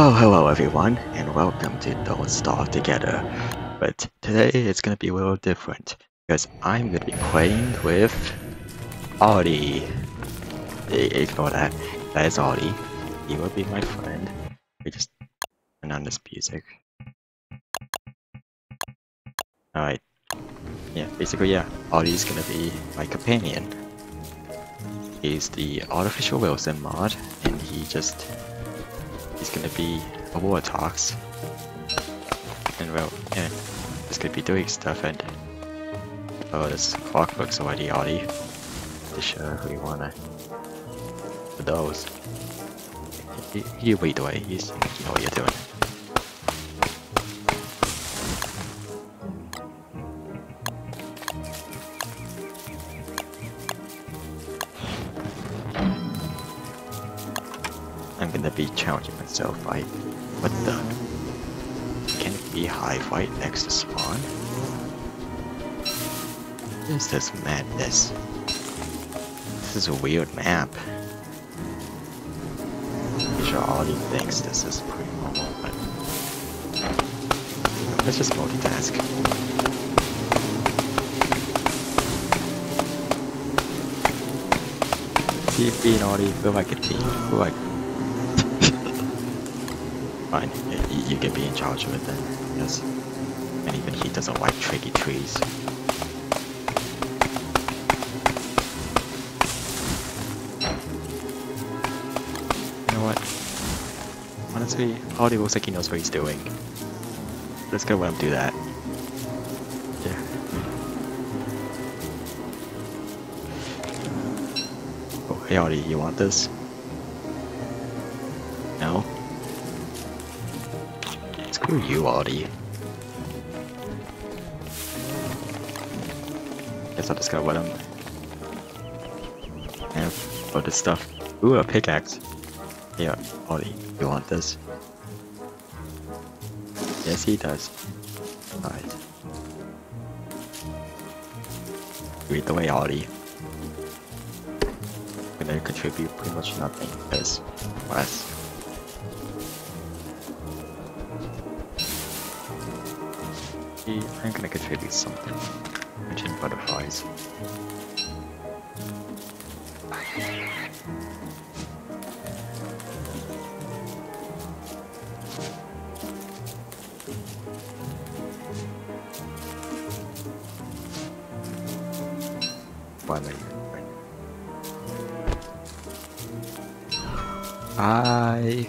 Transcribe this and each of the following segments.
Oh, hello everyone, and welcome to Don't Starve Together. But today it's gonna be a little different, because I'm gonna be playing with Artie. I- Ignore that. That is Artie. He will be my friend. We just turn on this music. Alright. Yeah, basically yeah, Artie's gonna be my companion. He's the artificial Wilson mod, and he just he's gonna be a Wortox. And well, yeah, he's gonna be doing stuff and oh this clock looks already Artie. To show who you wanna for those. You, you wait the way, you know what you're doing. Gonna be challenging myself I. what the can it be high right next to spawn? What is this madness? This is a weird map. I'm sure Artie thinks this is pretty normal, but let's just multitask. Keep being Artie, feel like a team, feel like Fine, y- y- you can be in charge of it then, yes. And even he doesn't like tricky trees. You know what? Honestly, Artie looks like he knows what he's doing. Let's go let him do that. Yeah. Oh, hey Artie, you want this? Screw you, Artie. Guess I'll just him have all this stuff. Ooh, a pickaxe. Yeah, Artie, you want this? Yes, he does. Alright. Read the way, Artie. Gonna contribute pretty much nothing, because I'm gonna contribute something. Mention butterflies. Why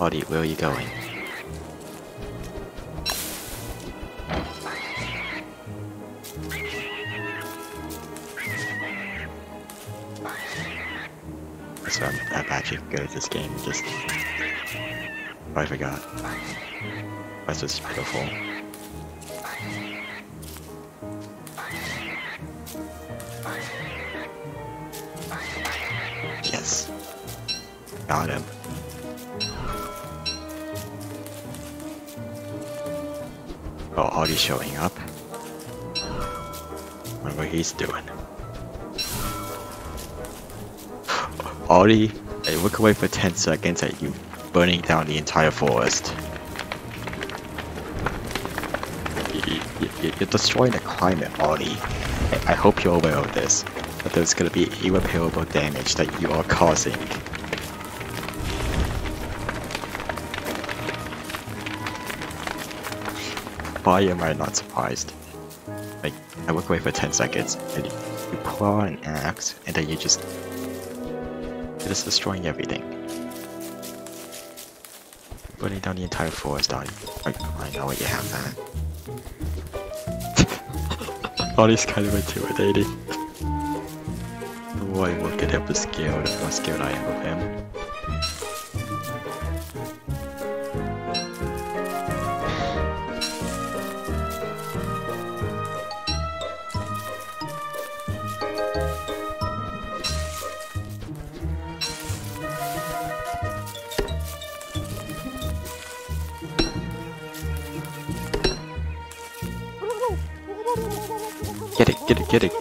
Artie, where are you going? I'm, I'm actually good at this game. Just oh, I forgot. That's just beautiful. Yes. Got him. Oh, Artie's showing up. Wonder what he's doing. Artie, hey, look away for 10 seconds at you burning down the entire forest. You're destroying the climate, Artie. I I hope you're aware of this, that there's gonna be irreparable damage that you are causing. Why am I not surprised? Like, I look away for 10 seconds, and you, pull out an axe, and then you just... You're destroying everything. Burning down the entire forest. I, I know what you have that. Artie's kind of intimidating. Why look at how scared, how scared I am of him.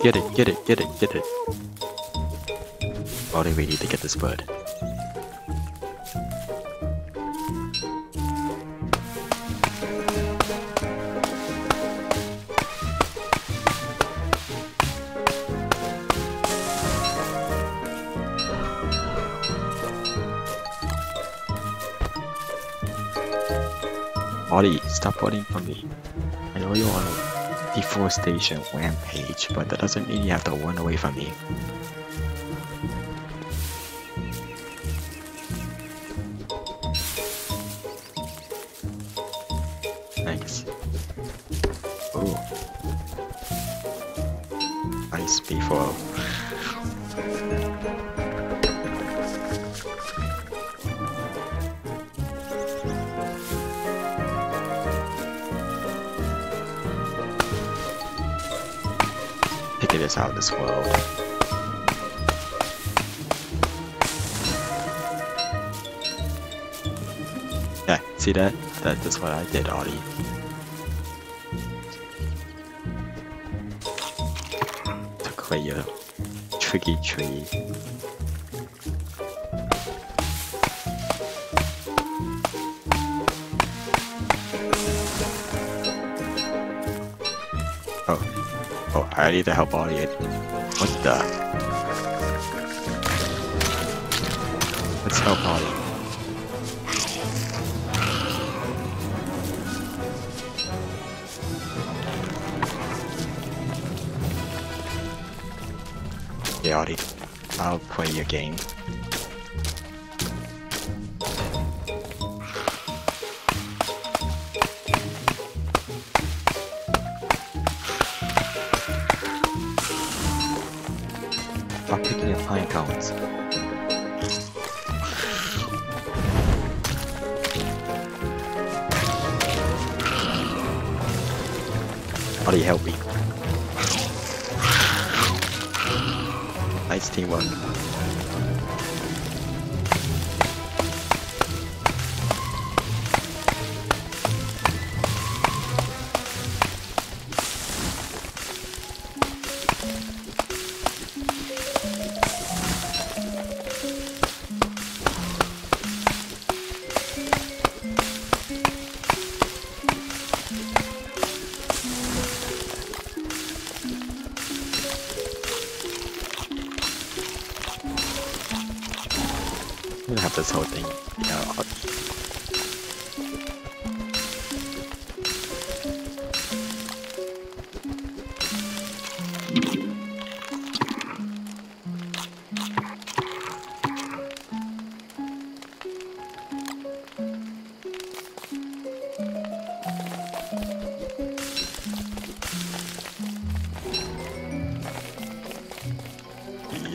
Get it, get it, get it, get it, it, it, it. Artie, we need to get this bird. Artie, stop running from me. I know you're on a deforestation rampage, but that doesn't mean you have to run away from me. This world. Yeah, see that? that that's what I did, Artie. Took away your tricky tree. I need to help Artie. What the? Let's help Artie. Yeah, Artie. I'll play your game. Pine cones. Artie, help me. Nice teamwork. I'm gonna have this whole thing, Artie.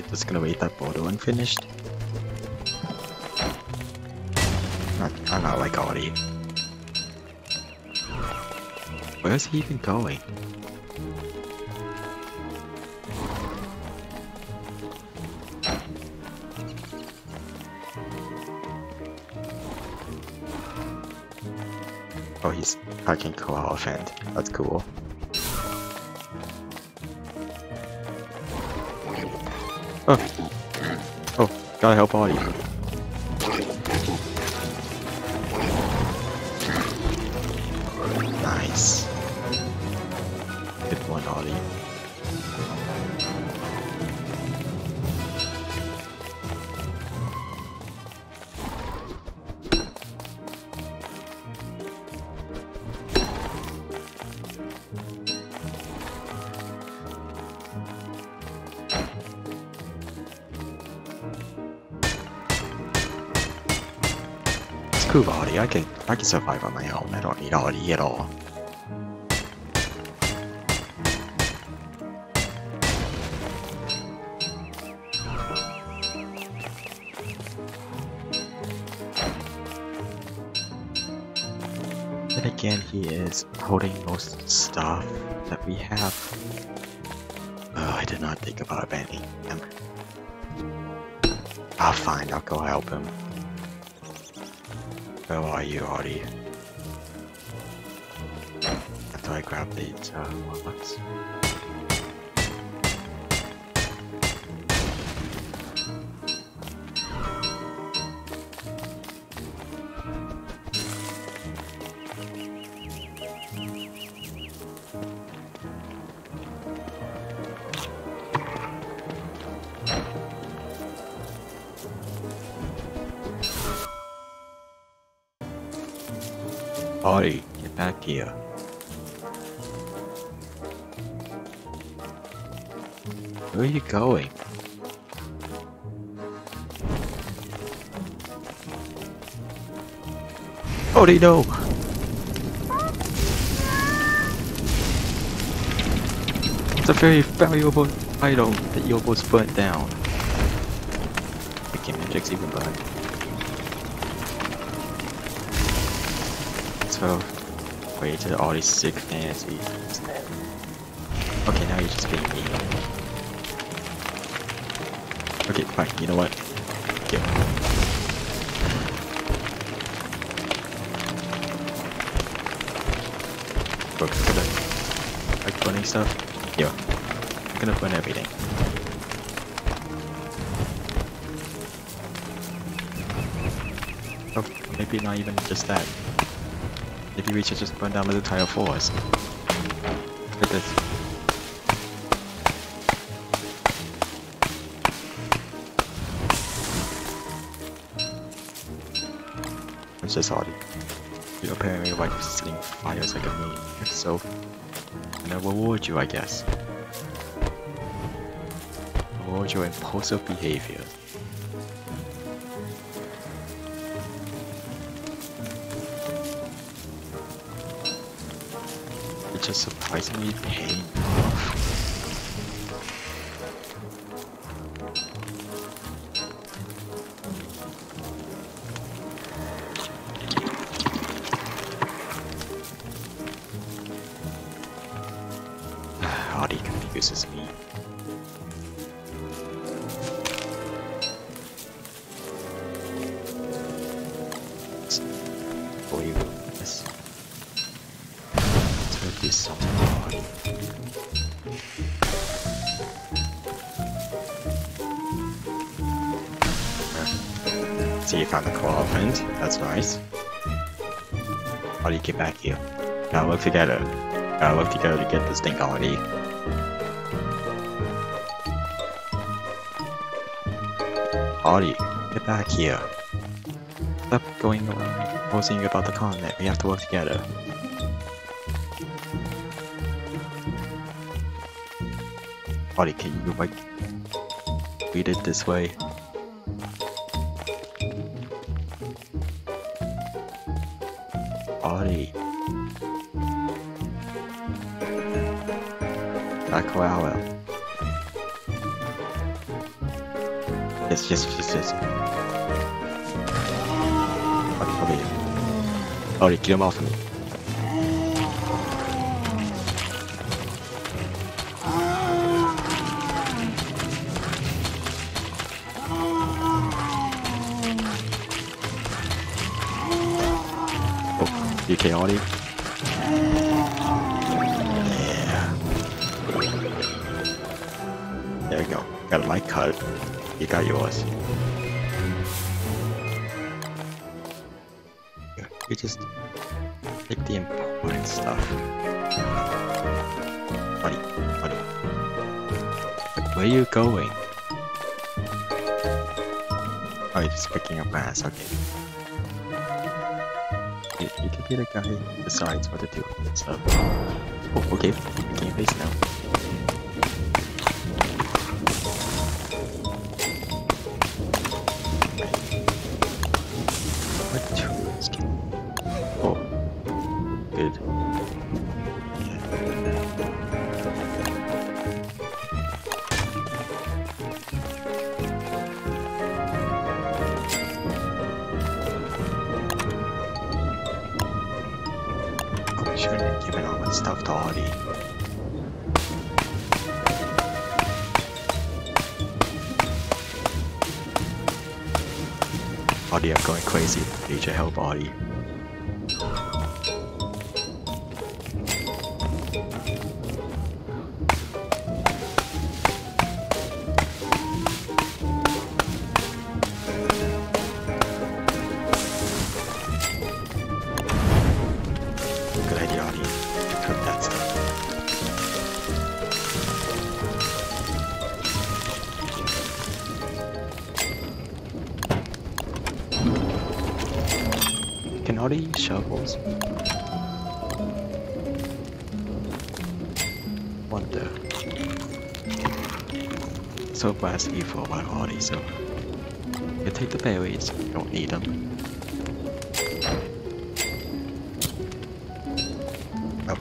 Just gonna wait that photo unfinished? I'm not like Artie. Where's he even going? Oh, he's fucking Koalefant. That's cool. Oh. Oh, gotta help. Nice. I can survive on my own. I don't need Ollie at all. Then again, he is holding most of the stuff that we have. Oh, I did not think about abandoning him. Ah, fine, I'll go help him. Where are you, Artie? After I grab these uh, Artie, get back here. Where are you going? Artie, no! It's a very valuable item that you almost burnt down. The game magic's even burned. So, wait till all these sick fantasy instead. Okay, now you're just being mean. Okay, fine, you know what? Gonna like funny stuff? Yeah. I'm gonna burn everything. Oh, maybe not even just that. Maybe reach it, just burn down the entire forest. Look at this. It's just odd. You apparently like setting fires like a mean, so and I reward you, I guess. Reward your impulsive behavior. Just surprisingly paying You found the Koalefant. That's nice. Artie, get back here. Gotta work together. Gotta work together to get this thing, Artie. Artie, get back here. Stop going around posing about the continent. We have to work together. Artie, can you like read it this way? Wow. Yes, yes, yes, yes. Artie, Artie. Artie, get him off of me. Oh, you okay, Cut. You got yours. You just take the important stuff. Buddy, buddy. Where are you going? Oh, you're just picking up ass, okay. You, you could be the guy who decides what to do with stuff. Oh, okay, making a face now. Shouldn't have given all my stuff to Artie. Artie, I'm going crazy. Need your help, Artie. So fast E4 by Artie, so you take the berries, you don't need them. Oh.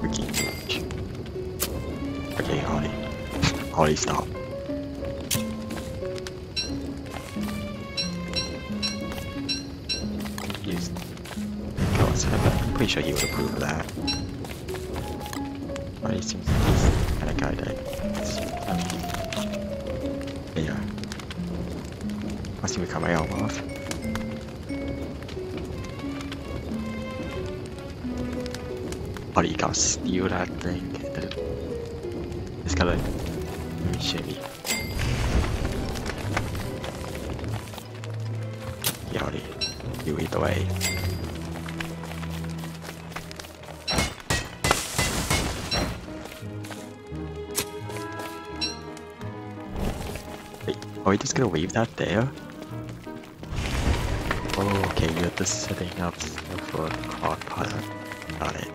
Freaking. Okay, Artie. Artie, stop. You way. Are we just gonna leave that there? Oh, okay, you're just setting up for clock pilot. Got it.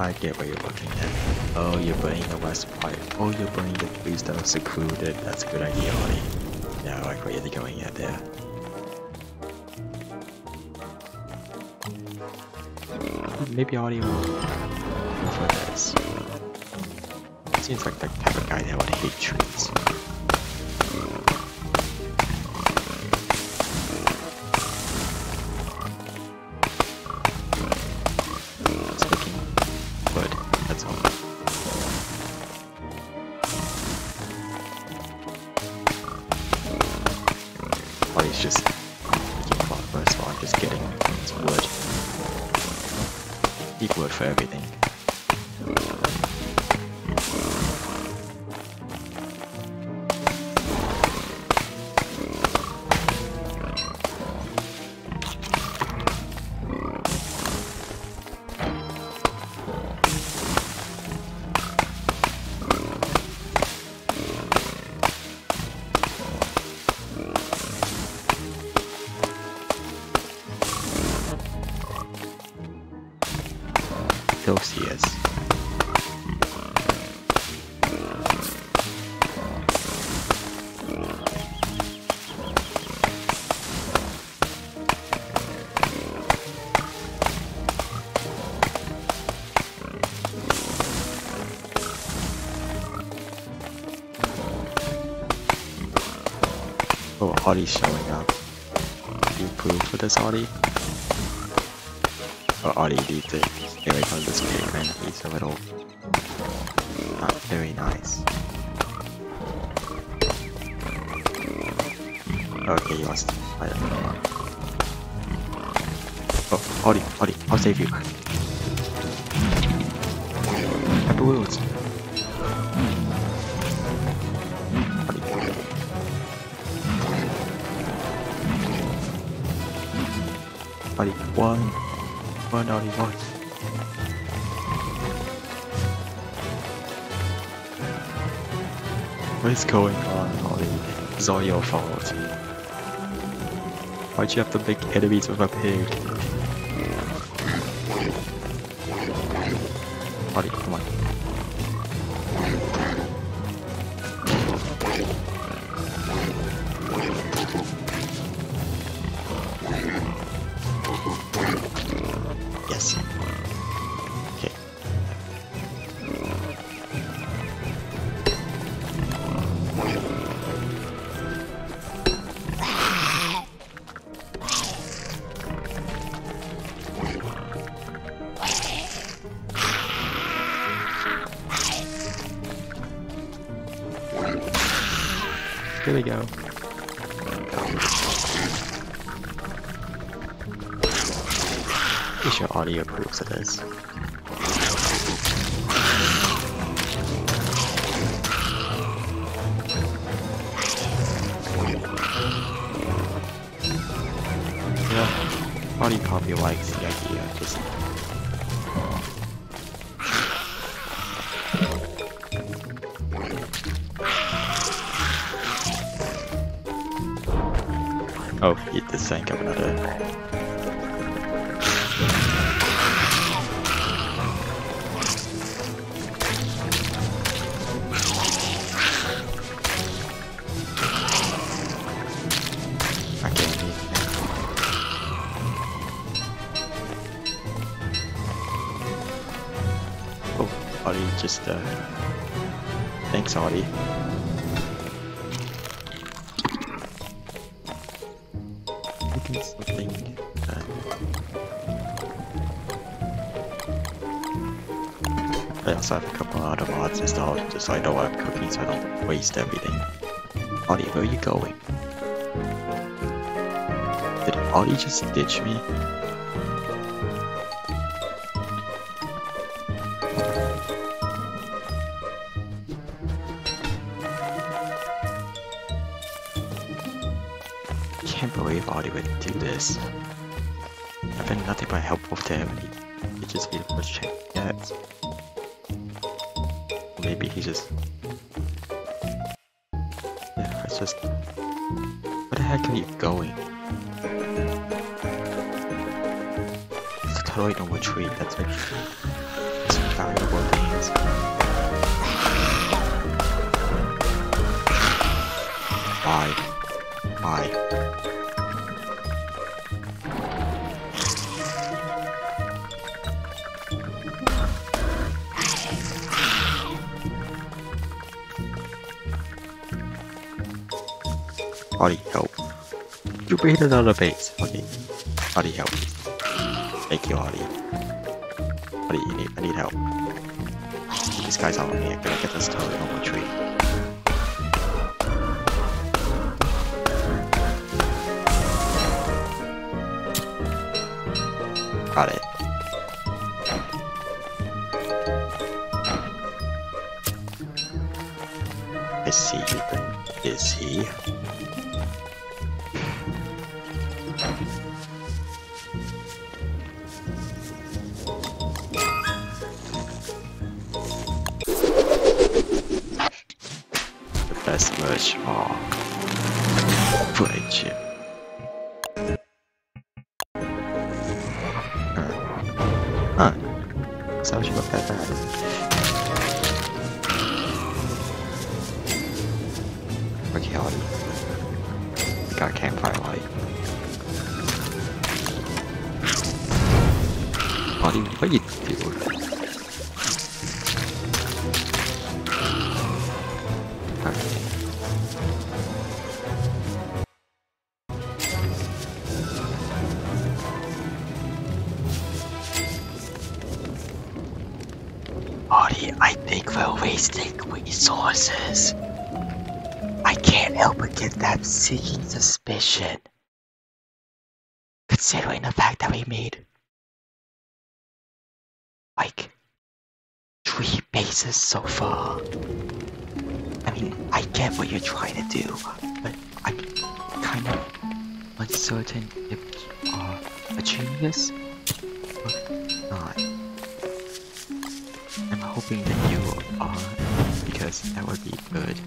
I get what you're looking at. Oh, you're burning the west pipe. Oh, you're burning the trees that are secluded. That's a good idea, Artie. Yeah, I like where you're going at there. Maybe Artie will go for this. Seems like the type of guy that would hate trees. Oh, Artie's showing up. You approve for this, Artie? Oh, Artie needs to stay away from this pigman. He's a little not very nice. Okay, he wants to fight him. Oh, Artie, Artie, I'll save you. Woods. Artie. Artie, one. One, Artie, one. What is going on, Artie? It's all your fault. Why'd you have to make enemies with a pig? Here we go. Pretty sure audio approves of this. Think of another. Okay, Oh, just uh thanks Artie. I have a couple other mods installed just so I know what I'm cooking so I don't waste everything. Artie, where are you going? Did Artie just ditch me? Can't believe Artie would do this. I've been nothing but helpful to him and he, just gave much check yet. Maybe he just Yeah, it's just where the heck are you going? It's a Totally Normal Tree, that's like some valuable things. Bye. Why? Artie, help. You made another base. Okay. Artie, help. Thank you, Artie. Artie, you need, I need help. These guys are on me. I gotta get this totally on my tree. Got it. I see is he? We got a campfire light. Artie, what you doing? Okay. That sinking suspicion. Considering the fact that we made like three bases so far. I mean, I get what you're trying to do, but I'm kind of uncertain if you are achieving this or not. I'm hoping that you are, because that would be good.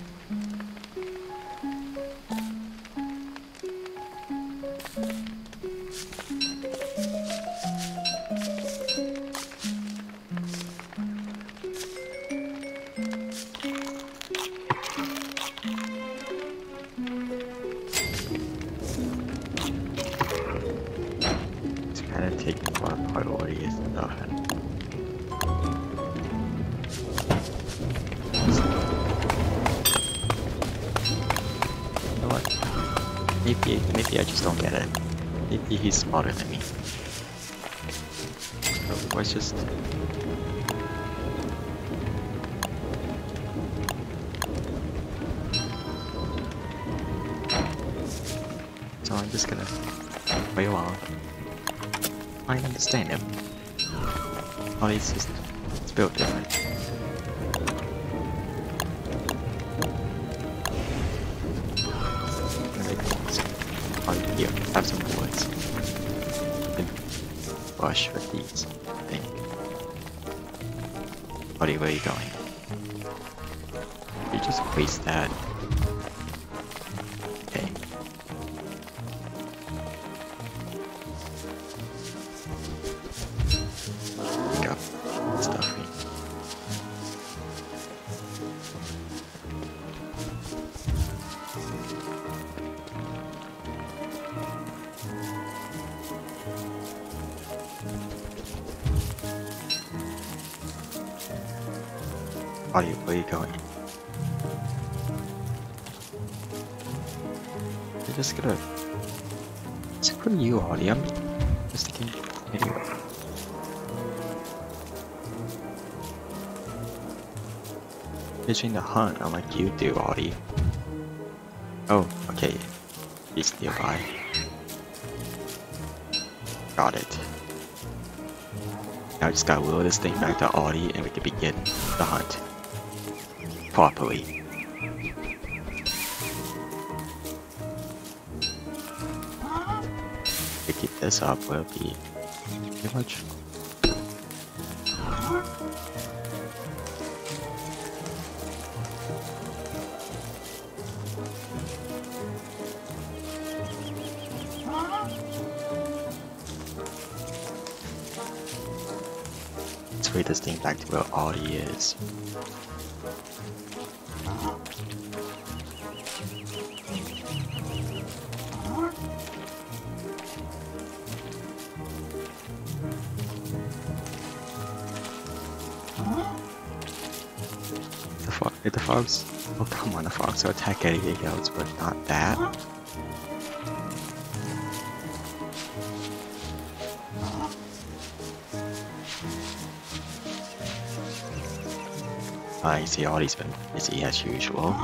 So I'm just gonna wait a while. I understand him. Oh, it's just it's built different. Oh, here, have some bullets. Brush with these. I think. Buddy, where are you going? You just waste that. Artie, where are you going? You're just gonna... Screw you, Artie, I'm just thinking... Anyway. Pitching the hunt, unlike you do, Artie. Oh, okay. He's nearby. Got it. Now I just gotta wheel this thing back to Artie and we can begin the hunt. Properly. Keep this up, we'll be pretty much Let's read this thing back to where Artie is. Fog, the frogs. Oh come on, the frogs will attack anything else, but not that. I see Artie's been busy as usual.